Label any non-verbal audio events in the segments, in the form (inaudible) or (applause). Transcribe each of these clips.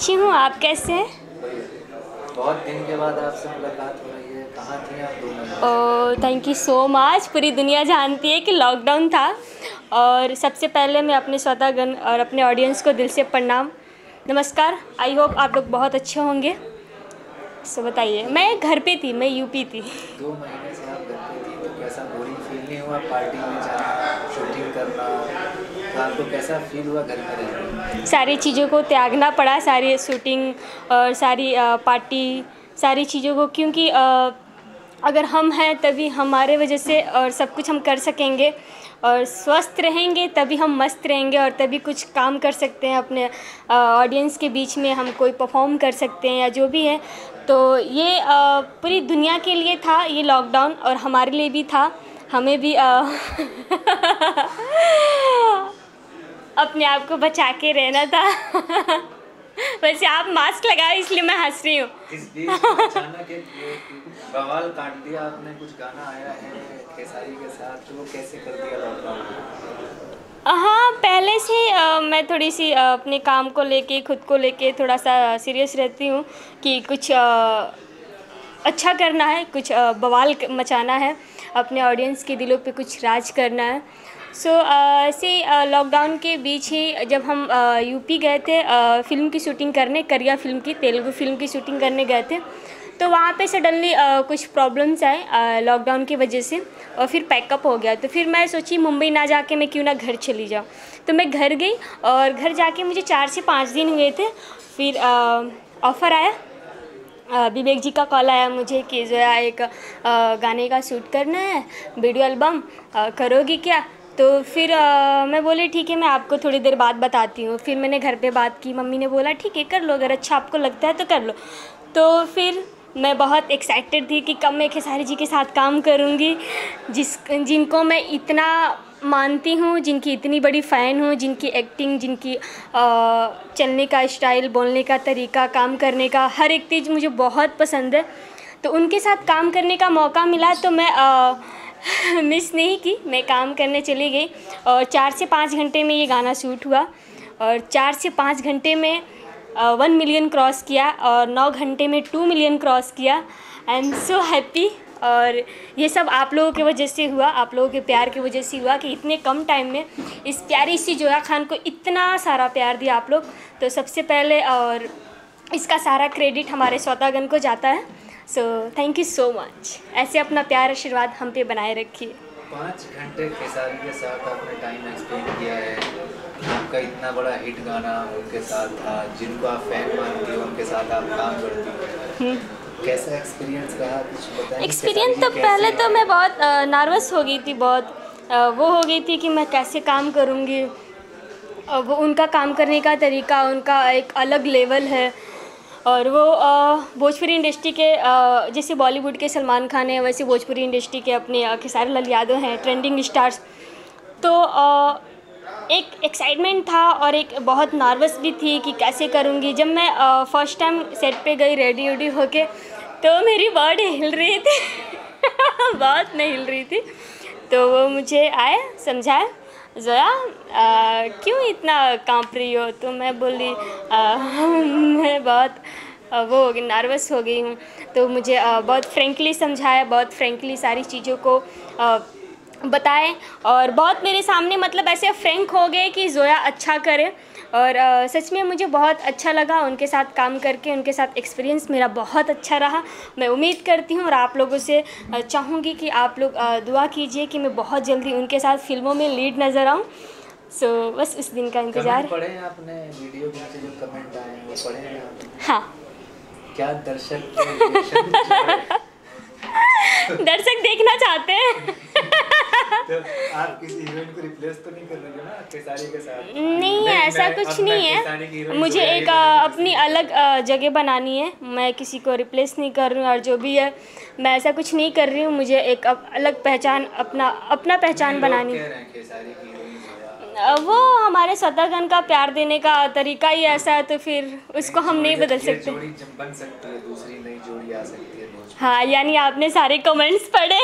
अच्छी हूँ आप कैसे हैं? बहुत दिन के बाद आपसे मुलाकात हो रही है। कहाँ थी आप दो महीने? Oh thank you so much पूरी दुनिया जानती है कि लॉकडाउन था। और सबसे पहले मैं अपने श्रोतागण और अपने ऑडियंस को दिल से प्रणाम। नमस्कार आई होप आप लोग बहुत अच्छे होंगे। सो बताइए मैं घर पे थी मैं यूपी थी। दो महीने से आप घर पे थी तो कैसा बोरिंग फील नहीं हुआ? पार्टी में जाना शूटिंग करना आपको कैसा फील हुआ घर सारी चीज़ों को त्यागना पड़ा, सारी शूटिंग और सारी पार्टी सारी चीज़ों को, क्योंकि अगर हम हैं तभी हमारे वजह से और सब कुछ हम कर सकेंगे और स्वस्थ रहेंगे, तभी हम मस्त रहेंगे और तभी कुछ काम कर सकते हैं अपने ऑडियंस के बीच में हम कोई परफॉर्म कर सकते हैं या जो भी है। तो ये पूरी दुनिया के लिए था ये लॉकडाउन और हमारे लिए भी था। हमें भी (laughs) अपने आप को बचा के रहना था। वैसे आप मास्क लगाए इसलिए मैं हंस रही हूँ। बवाल काट दिया आपने कुछ गाना आया है खेसारी के साथ तो वो कैसे कर दिया लॉकडाउन हाँ पहले से अ, मैं थोड़ी सी अ, अपने काम को लेके खुद को लेके थोड़ा सा सीरियस रहती हूँ कि कुछ अ, अच्छा करना है कुछ बवाल मचाना है अपने ऑडियंस के दिलों पे कुछ राज करना है। सो ऐसे लॉकडाउन के बीच ही जब हम यूपी गए थे फ़िल्म की शूटिंग करने, करिया फ़िल्म की, तेलुगु फ़िल्म की शूटिंग करने गए थे तो वहाँ पे सडनली कुछ प्रॉब्लम्स आए लॉकडाउन की वजह से, और फिर पैकअप हो गया। तो फिर मैं सोची, मुंबई ना जाके मैं क्यों ना घर चली जाऊँ? तो मैं घर गई, और घर जाके मुझे चार से पाँच दिन हुए थे। फिर ऑफ़र आया विवेक जी का कॉल आया मुझे कि जो है एक गाने का शूट करना है वीडियो एल्बम करोगी क्या? तो फिर अ, मैं बोली ठीक है मैं आपको थोड़ी देर बाद बताती हूँ। फिर मैंने घर पे बात की मम्मी ने बोला ठीक है कर लो अगर अच्छा आपको लगता है तो कर लो। तो फिर मैं बहुत एक्साइटेड थी कि कब मैं खेसारी जी के साथ काम करूँगी जिस जिनको मैं इतना मानती हूँ जिनकी इतनी बड़ी फ़ैन हूँ जिनकी एक्टिंग जिनकी अ, चलने का स्टाइल बोलने का तरीका काम करने का हर एक चीज़ मुझे बहुत पसंद है। तो उनके साथ काम करने का मौका मिला तो मैं (laughs) मिस नहीं की, मैं काम करने चली गई और चार से पाँच घंटे में ये गाना शूट हुआ और चार से पाँच घंटे में वन मिलियन क्रॉस किया और नौ घंटे में टू मिलियन क्रॉस किया। आई एम सो हैप्पी और ये सब आप लोगों की वजह से हुआ, आप लोगों के प्यार की वजह से हुआ कि इतने कम टाइम में इस प्यारी सी जोया खान को इतना सारा प्यार दिया आप लोग। तो सबसे पहले और इसका सारा क्रेडिट हमारे श्रोतागण को जाता है। So thank you so much ऐसे अपना प्यार आशीर्वाद हम पे बनाए रखिए। पाँच घंटे खेसारी के साथ आपने टाइम स्पेंड किया है। आपका इतना बड़ा हिट गाना उनके साथ था जिनको आप फ़ैन मानती हो उनके साथ आप काम करती हो। कैसा एक्सपीरियंस रहा? कुछ बताएँ एक्सपीरियंस तो पहले तो मैं बहुत नर्वस हो गई थी बहुत। वो हो गई थी कि मैं कैसे काम करूँगी। वो उनका काम करने का तरीका उनका एक अलग लेवल है। और वो भोजपुरी इंडस्ट्री के जैसे बॉलीवुड के सलमान खान हैं, वैसे भोजपुरी इंडस्ट्री के अपने खेसारी लाल यादव हैं, ट्रेंडिंग स्टार्स। तो एक एक्साइटमेंट था और एक बहुत नर्वस भी थी कि कैसे करूँगी। जब मैं फ़र्स्ट टाइम सेट पे गई रेडी वेडी होके तो मेरी बॉडी हिल रही थी। (laughs) बहुत नहीं हिल रही थी। तो वो मुझे आए समझाए जोया क्यों इतना काँप रही हो? तो मैं बोली मैं बहुत वो हो गई नर्वस हो गई हूँ। तो मुझे बहुत फ्रेंकली समझाया, बहुत फ्रेंकली सारी चीज़ों को बताए। और बहुत मेरे सामने मतलब ऐसे फ्रेंक हो गए कि जोया अच्छा करे। और अ, सच में मुझे बहुत अच्छा लगा उनके साथ काम करके उनके साथ एक्सपीरियंस मेरा बहुत अच्छा रहा। मैं उम्मीद करती हूँ और आप लोगों से चाहूँगी कि आप लोग दुआ कीजिए कि मैं बहुत जल्दी उनके साथ फ़िल्मों में लीड नज़र आऊँ। सो so, बस उस दिन का इंतज़ार। पढ़े आपने वीडियो के नीचे जो कमेंट आए वो पढ़े हाँ क्या दर्शक के reaction जो (laughs) है, दर्शक देखना चाहते हैं। (laughs) तो आप किसी हीरोइन को रिप्लेस तो नहीं कर रहे हो ना खेसारी के साथ? नहीं ऐसा कुछ नहीं है। मुझे एक की अ, बनने की अपनी अलग जगह बनानी है। मैं किसी को रिप्लेस नहीं कर रही हूँ और जो भी है मैं ऐसा कुछ नहीं कर रही हूँ। मुझे एक अलग पहचान अपना अपना पहचान बनानी हैं। वो हमारे सतागन का प्यार देने का तरीका ही ऐसा है तो फिर उसको हम नहीं बदल सकते। बन सकती है दूसरी नई जोड़ी आ सकती है हाँ यानी आपने सारे कमेंट्स पढ़े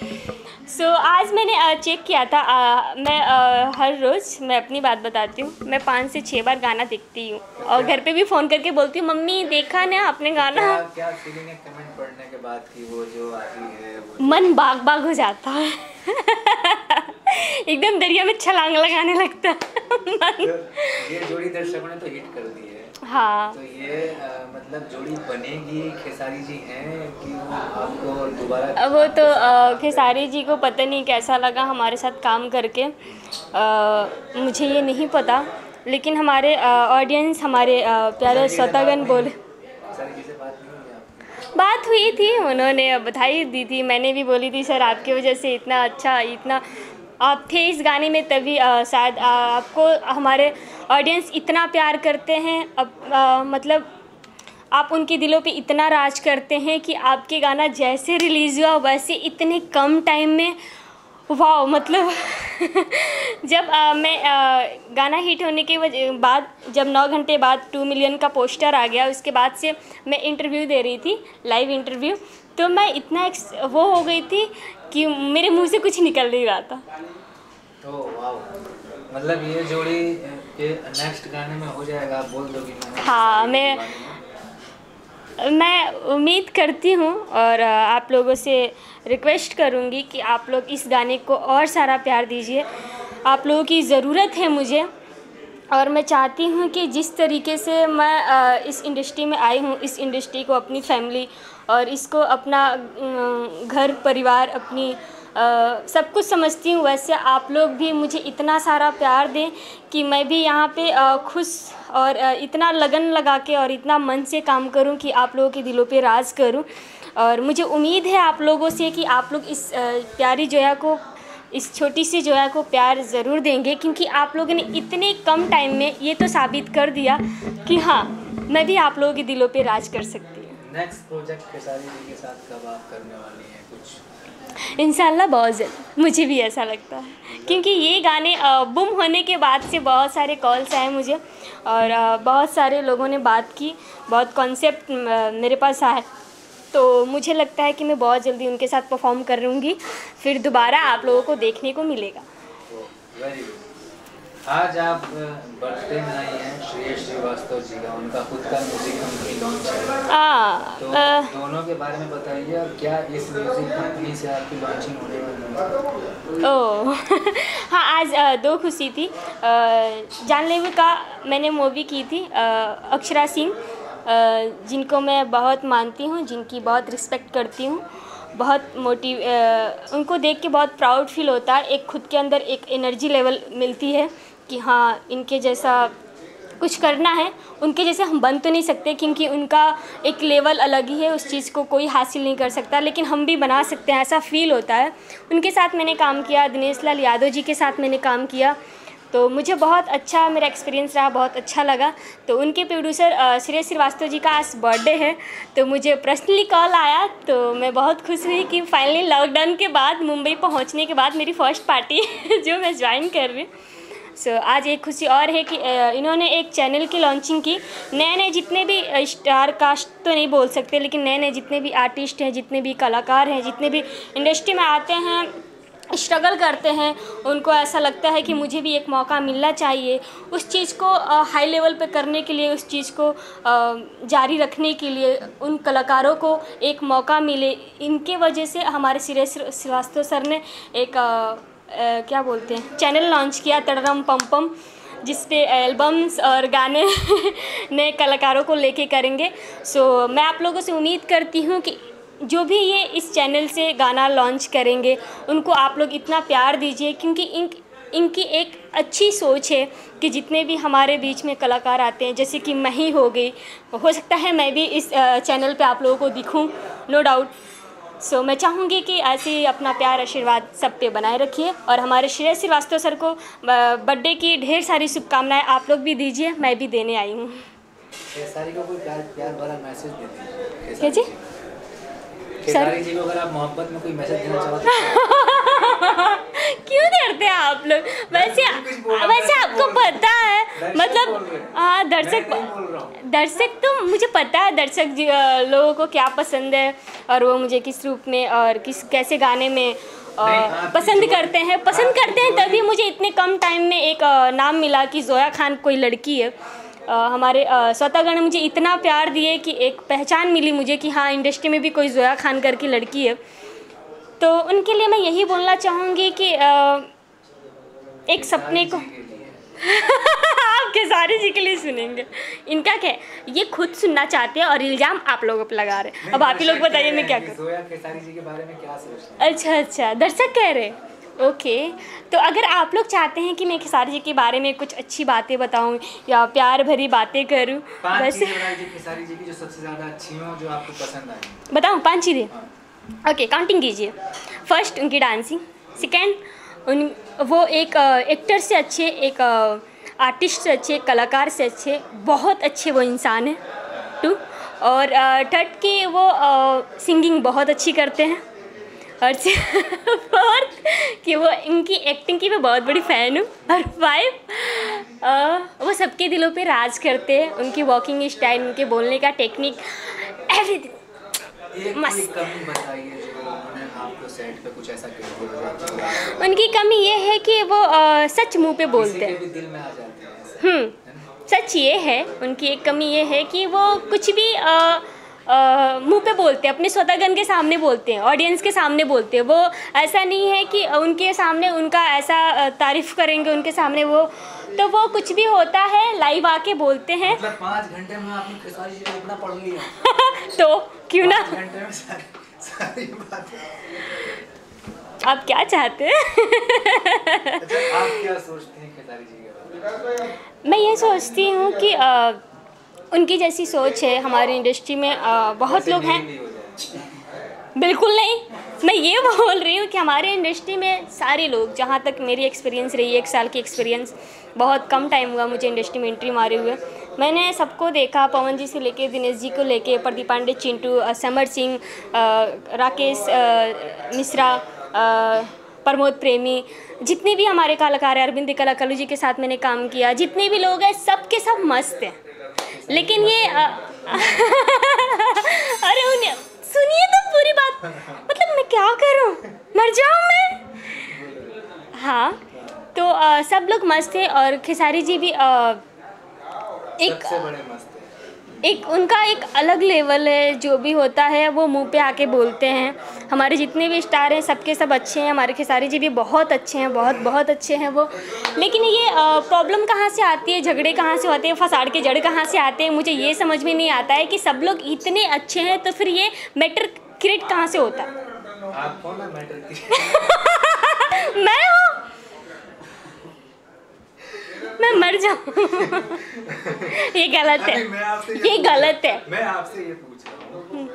सो so, आज मैंने चेक किया था आ, मैं आ, हर रोज़ मैं अपनी बात बताती हूँ मैं पाँच से छः बार गाना देखती हूँ और घर पे भी फ़ोन करके बोलती हूँ मम्मी देखा ना आपने गाना? क्या क्या फीलिंग है कमेंट पढ़ने के बाद की वो जो आती है वो मन बाग बाग हो जाता है। (laughs) एकदम दरिया में छलांग लगाने लगता है। (laughs) ये जोड़ी दर्शकों ने तो हिट कर दी है। हाँ। तो ये अ, मतलब जोड़ी बनेगी खेसारी जी हैं कि वो आपको दोबारा वो तो अ, खेसारी जी को पता नहीं कैसा लगा हमारे साथ काम करके। अ, मुझे ये नहीं पता लेकिन हमारे ऑडियंस हमारे प्यारे खेसारी जी से श्रोतागण बोले। बात हुई थी उन्होंने बधाई दी थी। मैंने भी बोली थी सर आपकी वजह से इतना अच्छा इतना आप थे इस गाने में तभी शायद आपको हमारे ऑडियंस इतना प्यार करते हैं। अब अ, मतलब आप उनके दिलों पे इतना राज करते हैं कि आपके गाना जैसे रिलीज़ हुआ वैसे इतने कम टाइम में वाह मतलब (laughs) जब अ, मैं अ, गाना हिट होने के बाद जब नौ घंटे बाद टू मिलियन का पोस्टर आ गया उसके बाद से मैं इंटरव्यू दे रही थी लाइव इंटरव्यू तो मैं इतना वो हो गई थी कि मेरे मुँह से कुछ निकल नहीं रहा था। तो मतलब ये जोड़ी के नेक्स्ट गाने में हो जाएगा आप बोल दोगी हाँ, मैं- मैं। उम्मीद करती हूँ और आप लोगों से रिक्वेस्ट करूँगी कि आप लोग इस गाने को और सारा प्यार दीजिए। आप लोगों की ज़रूरत है मुझे और मैं चाहती हूँ कि जिस तरीके से मैं इस इंडस्ट्री में आई हूँ इस इंडस्ट्री को अपनी फैमिली और इसको अपना घर परिवार अपनी अ, सब कुछ समझती हूँ। वैसे आप लोग भी मुझे इतना सारा प्यार दें कि मैं भी यहाँ पे खुश और इतना लगन लगा के और इतना मन से काम करूँ कि आप लोगों के दिलों पे राज करूँ। और मुझे उम्मीद है आप लोगों से कि आप लोग इस प्यारी जोया को इस छोटी सी जोया को प्यार ज़रूर देंगे क्योंकि आप लोगों ने इतने कम टाइम में ये तो साबित कर दिया कि हाँ मैं भी आप लोगों के दिलों पे राज कर सकती नेक्स्ट प्रोजेक्ट खेसारी जी के साथ कब आप करने वाली हैं कुछ इंशाल्लाह बहुत जल्द मुझे भी ऐसा लगता है। क्योंकि ये गाने बुम होने के बाद से बहुत सारे कॉल्स आए मुझे और बहुत सारे लोगों ने बात की बहुत कॉन्सेप्ट मेरे पास आए। तो मुझे लगता है कि मैं बहुत जल्दी उनके साथ परफॉर्म करूँगी फिर दोबारा आप लोगों को देखने को मिलेगा। वेरी गुड आज आप बर्थडे में आई हैं श्रेयस श्रीवास्तव जी का उनका खुद का म्यूज़िक कंपनी लॉन्च है आ, तो अ, दोनों के बारे में बताइए और क्या इस म्यूज़िक कंपनी से आपकी लॉन्चिंग होने वाली है? ओ (laughs) हाँ आज दो खुशी थी। जानलेवा का मैंने मूवी की थी अक्षरा सिंह। जिनको मैं बहुत मानती हूँ जिनकी बहुत रिस्पेक्ट करती हूँ। बहुत मोटिव उनको देख के बहुत प्राउड फील होता है। एक खुद के अंदर एक एनर्जी लेवल मिलती है। कि हाँ इनके जैसा कुछ करना है, उनके जैसे हम बन तो नहीं सकते क्योंकि उनका एक लेवल अलग ही है, उस चीज़ को कोई हासिल नहीं कर सकता, लेकिन हम भी बना सकते हैं, ऐसा फील होता है। उनके साथ मैंने काम किया, दिनेश लाल यादव जी के साथ मैंने काम किया तो मुझे बहुत अच्छा मेरा एक्सपीरियंस रहा, बहुत अच्छा लगा। तो उनके प्रोड्यूसर श्रेयस श्रीवास्तव जी का आज बर्थडे है तो मुझे पर्सनली कॉल आया तो मैं बहुत खुश हुई कि फाइनली लॉकडाउन के बाद, मुंबई पहुँचने के बाद मेरी फ़र्स्ट पार्टी (laughs) जो मैं ज्वाइन कर रही हूँ। सो so, आज एक खुशी और है कि इन्होंने एक चैनल की लॉन्चिंग की। नए नए जितने भी स्टार कास्ट तो नहीं बोल सकते लेकिन नए नए जितने भी आर्टिस्ट हैं जितने भी कलाकार हैं जितने भी इंडस्ट्री में आते हैं स्ट्रगल करते हैं उनको ऐसा लगता है कि मुझे भी एक मौका मिलना चाहिए। उस चीज़ को हाई लेवल पे करने के लिए उस चीज़ को जारी रखने के लिए उन कलाकारों को एक मौका मिले। इनके वजह से हमारे श्रेयस श्रीवास्तव सर ने एक क्या बोलते हैं? चैनल लॉन्च किया तड़रम पम पम जिस पे एल्बम्स और गाने (laughs) नए कलाकारों को लेके करेंगे। सो मैं आप लोगों से उम्मीद करती हूँ कि जो भी ये इस चैनल से गाना लॉन्च करेंगे, उनको आप लोग इतना प्यार दीजिए, क्योंकि इन, इनकी एक अच्छी सोच है कि जितने भी हमारे बीच में कलाकार आते हैं, जैसे कि मैं ही हो गई, हो सकता है मैं भी इस चैनल पे आप लोगों को दिखूं नो डाउट सो मैं चाहूँगी कि ऐसे ही अपना प्यार आशीर्वाद सब पे बनाए रखिए और हमारे श्रेय श्रीवास्तव सर को बर्थडे की ढेर सारी शुभकामनाएँ आप लोग भी दीजिए मैं भी देने आई हूँ को कोई प्यार प्यार भरा मैसेज दे दीजिए क्या जी? सर जी को अगर आप मोहब्बत में कोई मैसेज देना चाहते तो (laughs) क्यों करते हैं आप लोग? वैसे हूँ, वैसे आपको हैं। पता है मतलब हाँ। दर्शक हूँ। दर्शक तो मुझे पता है दर्शक लोगों को क्या पसंद है और वो मुझे किस रूप में और किस कैसे गाने में अ, पसंद करते हैं। पसंद करते हैं तभी मुझे इतने कम टाइम में एक नाम मिला कि जोया खान कोई लड़की है। अ, हमारे अ, ने मुझे इतना प्यार दिए कि एक पहचान मिली मुझे कि हाँ इंडस्ट्री में भी कोई जोया खान करके लड़की है। तो उनके लिए मैं यही बोलना चाहूँगी कि एक सपने को आप खेसारी जी के लिए। (laughs) आपके सारे जी के लिए सुनेंगे। इनका क्या है? ये खुद सुनना चाहते हैं और इल्ज़ाम आप लोगों पर लगा रहे हैं। अब आप ही लोग बताइए मैं क्या करूँ? खेसारी जी के बारे में क्या सोचते अच्छा अच्छा दर्शक कह रहे ओके तो अगर आप लोग चाहते हैं कि मैं खेसारी जी के बारे में कुछ अच्छी बातें बताऊँ या प्यार भरी बातें करूँ बस खेसारी जी की जो सबसे ज़्यादा अच्छी हो जो आपको पसंद आई बताऊँ? पाँच चीज़ें? हाँ। ओके काउंटिंग कीजिए। फ़र्स्ट उनकी डांसिंग सेकेंड उन, वो एक एक्टर से अच्छे, एक आर्टिस्ट से अच्छे, कलाकार से अच्छे, बहुत अच्छे वो इंसान हैं टू और थर्ड के वो सिंगिंग बहुत अच्छी करते हैं। और (laughs) फोर्थ कि वो इनकी एक्टिंग की मैं बहुत बड़ी फ़ैन हूँ। और फाइव वो सबके दिलों पे राज करते हैं। उनकी वॉकिंग स्टाइल उनके बोलने का टेक्निक एवरीथिंग एक मस्त। कमी बताइए जो उन्होंने आपको सेट पे कुछ ऐसा कह दिया जो आपको लगा। उनकी कमी ये है कि वो आ, सच मुँह पे बोलते हैं दिल में आ जाते हैं हम्म सच ये है उनकी एक कमी ये है कि वो कुछ भी अ, मुँह पे बोलते हैं अपने स्वतःगण के सामने बोलते हैं ऑडियंस के सामने बोलते हैं। वो ऐसा नहीं है कि उनके सामने उनका ऐसा तारीफ़ करेंगे उनके सामने वो तो वो कुछ भी होता है लाइव आके बोलते हैं। मतलब पाँच घंटे में आपने खेसारी जी को इतना पढ़ लिया (laughs) तो क्यों ना? घंटे में सारी सारी बातें। आप क्या चाहते हैं? अच्छा आप क्या सोचते हैं में ये सोचती हूँ कि अ, उनकी जैसी सोच है हमारी इंडस्ट्री में अ, बहुत लोग हैं। बिल्कुल नहीं। मैं ये बोल रही हूँ कि हमारे इंडस्ट्री में सारे लोग जहाँ तक मेरी एक्सपीरियंस रही है एक साल की एक्सपीरियंस बहुत कम टाइम हुआ मुझे इंडस्ट्री में एंट्री मारे हुए। मैंने सबको देखा पवन जी से लेके दिनेश जी को लेके प्रदीप पांडे चिंटू समर सिंह राकेश मिश्रा प्रमोद प्रेमी जितने भी हमारे कलाकार हैं अरविंद कलाकालू जी के साथ मैंने काम किया जितने भी लोग हैं सब के सब मस्त हैं। लेकिन ये (laughs) अरे उन्हें सुनिए तो पूरी बात। मतलब मैं क्या करूँ? मर जाऊँ मैं? हाँ तो आ, सब लोग मस्त थे और खेसारी जी भी आ, एक सबसे बड़े मस्त एक उनका एक अलग लेवल है जो भी होता है वो मुँह पे आके बोलते हैं। हमारे जितने भी स्टार हैं सबके सब अच्छे हैं हमारे खेसारी जी भी बहुत अच्छे हैं बहुत बहुत अच्छे हैं वो। लेकिन ये प्रॉब्लम कहाँ से आती है झगड़े कहाँ से होते हैं फसाड़ के जड़ कहाँ से आते हैं मुझे ये समझ में नहीं आता है कि सब लोग इतने अच्छे हैं तो फिर ये मैटर क्रिएट कहाँ से होता? है (laughs) मैं हूँ? मैं मर जाऊँ। ये गलत है। ये गलत है। मैं आपसे ये पूछ रहा हूँ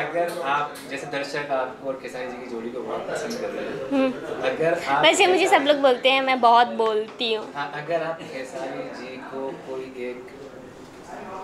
अगर आप जैसे दर्शक आपको और खेसारी जी की जोड़ी को बहुत पसंद कर रहे हैं अगर आप वैसे मुझे सब लोग बोलते हैं मैं बहुत बोलती हूँ। हाँ, अगर आप खेसारी जी को कोई एक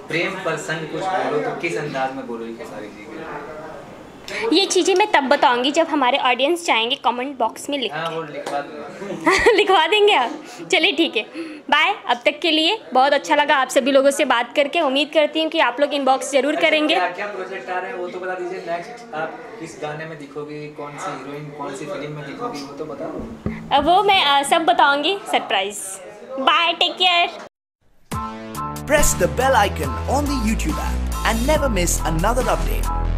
प्रेम प्रसंग कुछ बोलो तो किस अंदाज में बोलोगे खेसारी जी के? ये चीज़ें मैं तब बताऊँगी जब हमारे ऑडियंस चाहेंगे कमेंट बॉक्स में लिख हाँ लिखवा (laughs) लिखवा देंगे आप? चलिए ठीक है। बाय अब तक के लिए बहुत अच्छा लगा आप सभी लोगों से बात करके। उम्मीद करती हूँ कि आप लोग इनबॉक्स ज़रूर करेंगे। क्या क्या प्रोजेक्ट आ रहे हैं वो तो बता दीजिए। नेक्स्ट आप किस गाने में दिखोगी? कौन सी हीरोइन कौन सी फ़िल्म में दिखोगी? वो तो बताओ अब वो मैं अ, सब बताऊँगी। Surprise bye take care press the bell icon on the YouTube app and never miss another update.